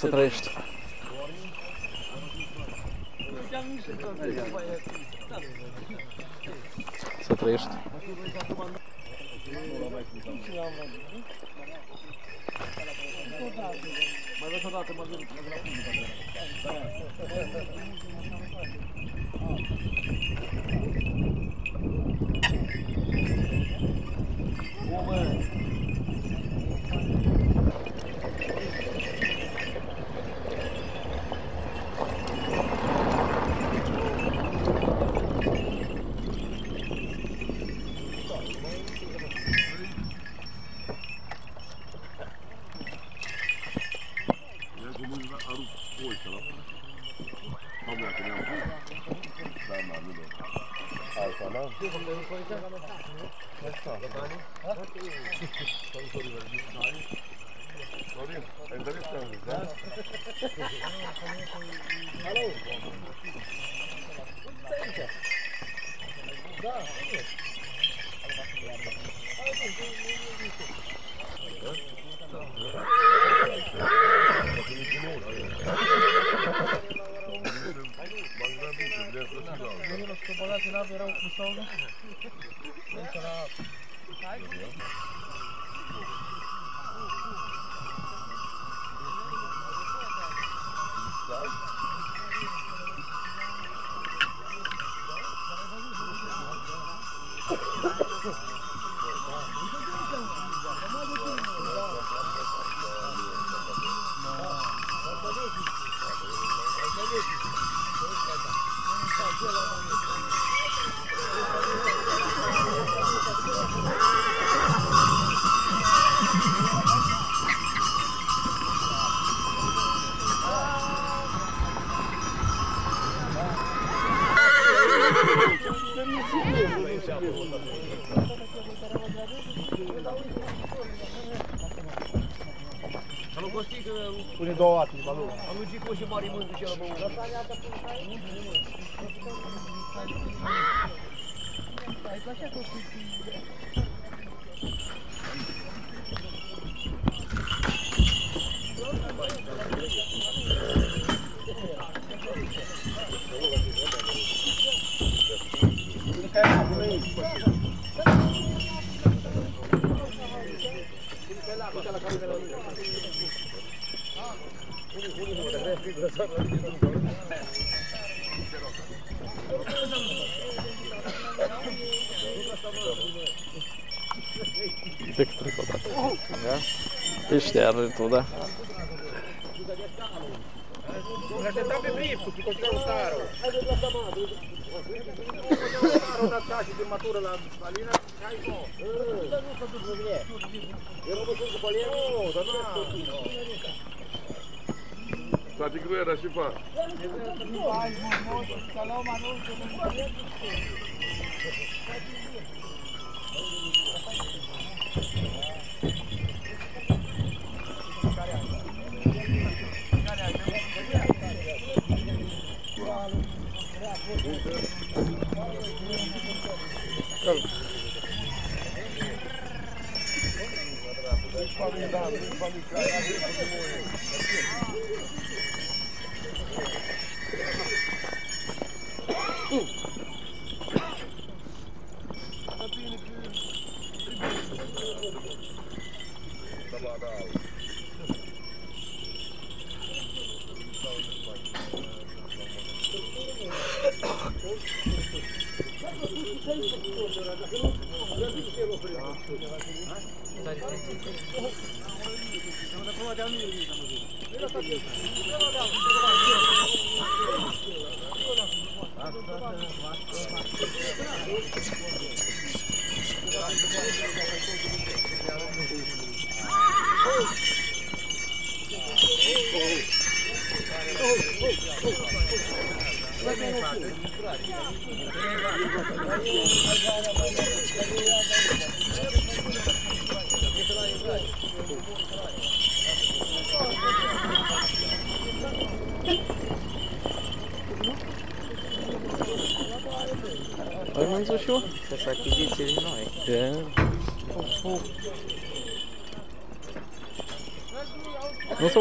Bună să Fick tryck odată. Ești iar tu, da? Așteptam pe briful, pe continuă starul. Una taxa de matură la Alina, hai go. Eu nu sunt cu palier. Oh, dar nu. Tati cu Tati și fa. Vamos dar, vamos dar, vamos dar.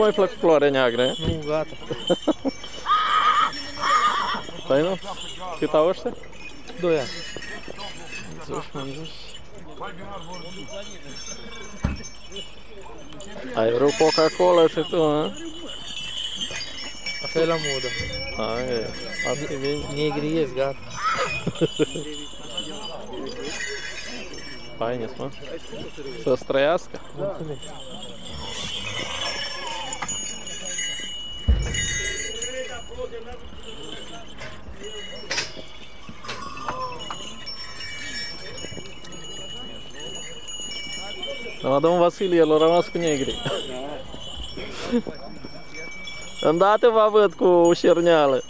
iplak keluarnya Não Nunca. Tá indo? Que tá hoje? Doia. Dois mandos. Aí eu Coca-Cola, você tu, hein? Café la muda. Ah, é. Assim mesmo. Negrias, gato. Painhas, mano. Suas traiascas? Não, Jaska. Madam Vasilie, l-a rămas cu negri. Îndată vă văd cu șerneală.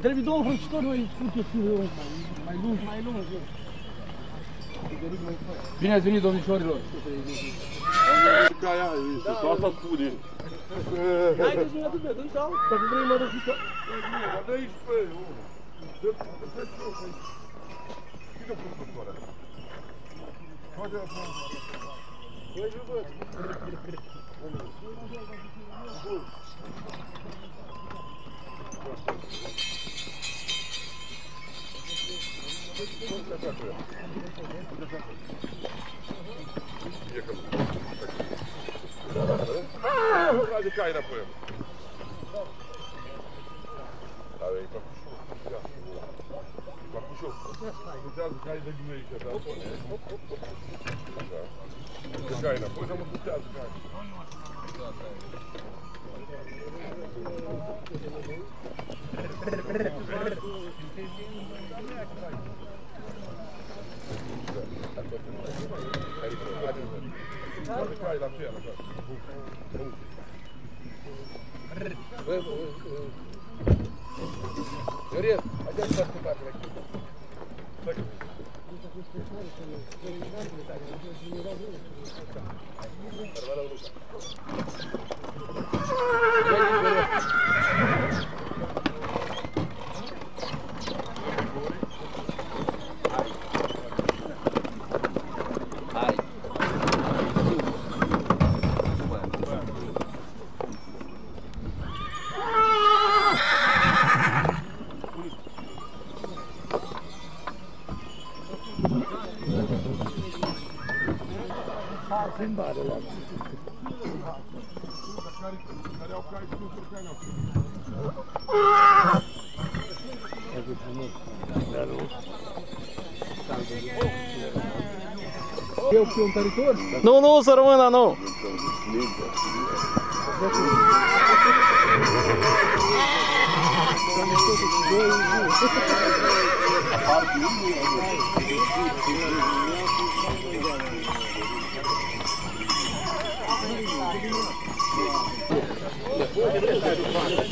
Trebuie două frunțitori, noi discută mai lungi, mai lungi. Bine ați venit, domnișorilor! Caia, da, asta spune. Hai că sunt atât de dând sau? Dacă vrei mă răzut. Dă aici pe unul. Dă pe sus. Și de producătoare. Haide la Băi, bă. Haide, cai înapoi. Dar e pacușor. Pacușor. Putează cai de gimeică, da? Da. Cai înapoi, dar mă putează cai. Haide, cai la piană, parte aqui. Nu, nu, să rămână, nu! Oh,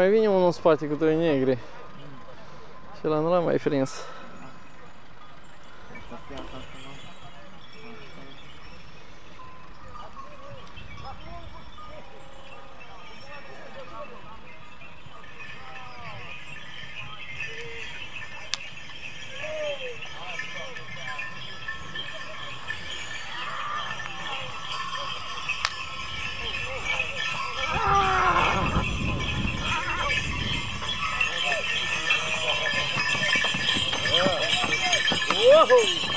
mai vine unul în spate cu doi negri. Și ăla nu l-am mai prins. Oh.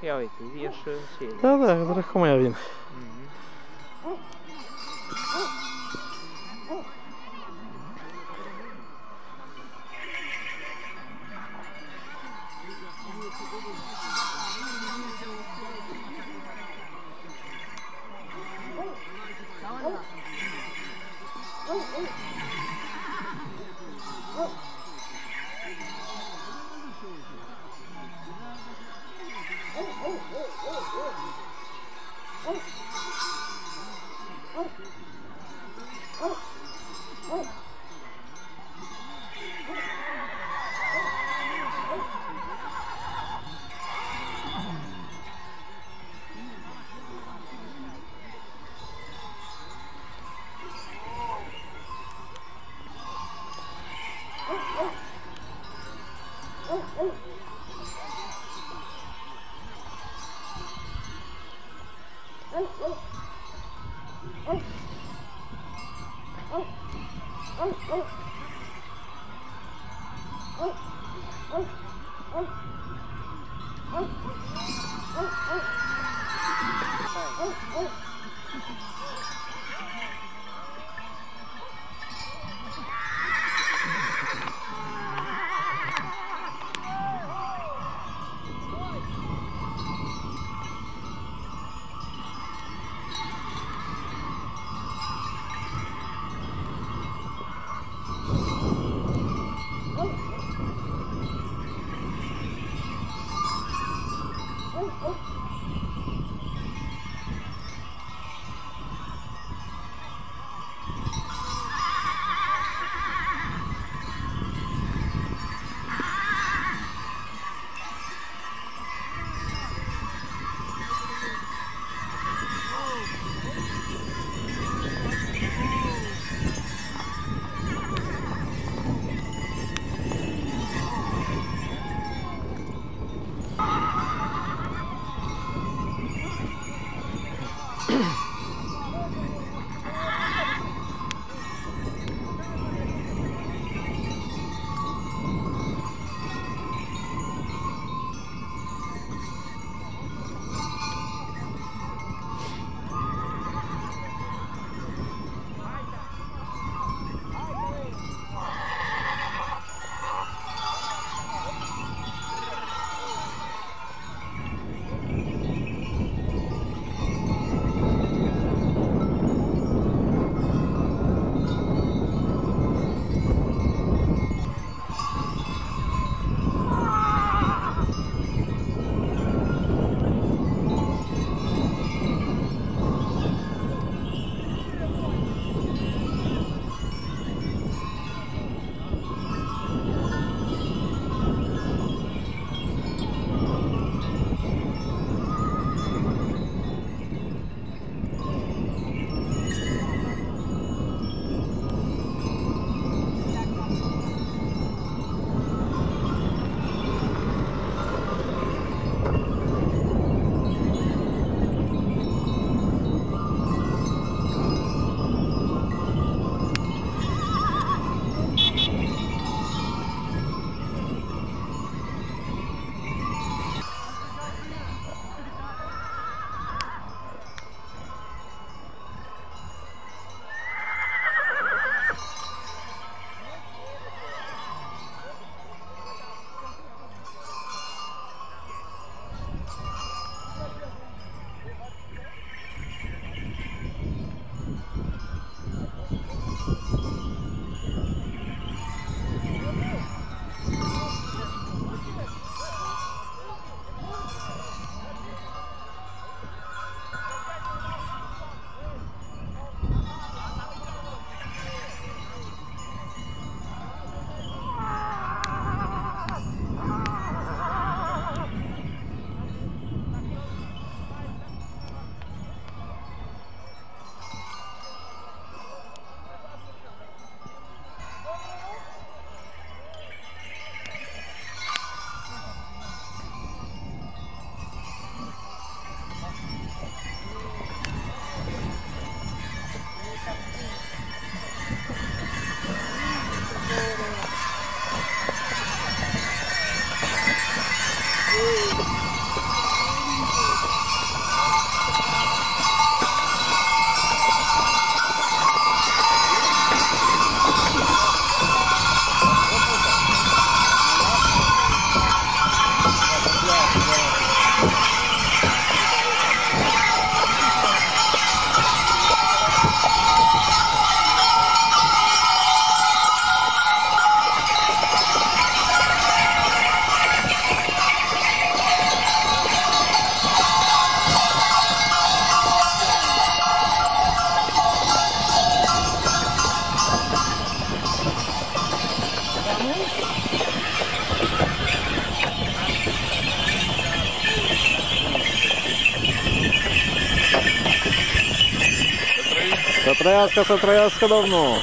Ia uite, e și și Da, da, dracu mai vin. Oh, oh. Ahem. Trajaska są Trajaska dawno.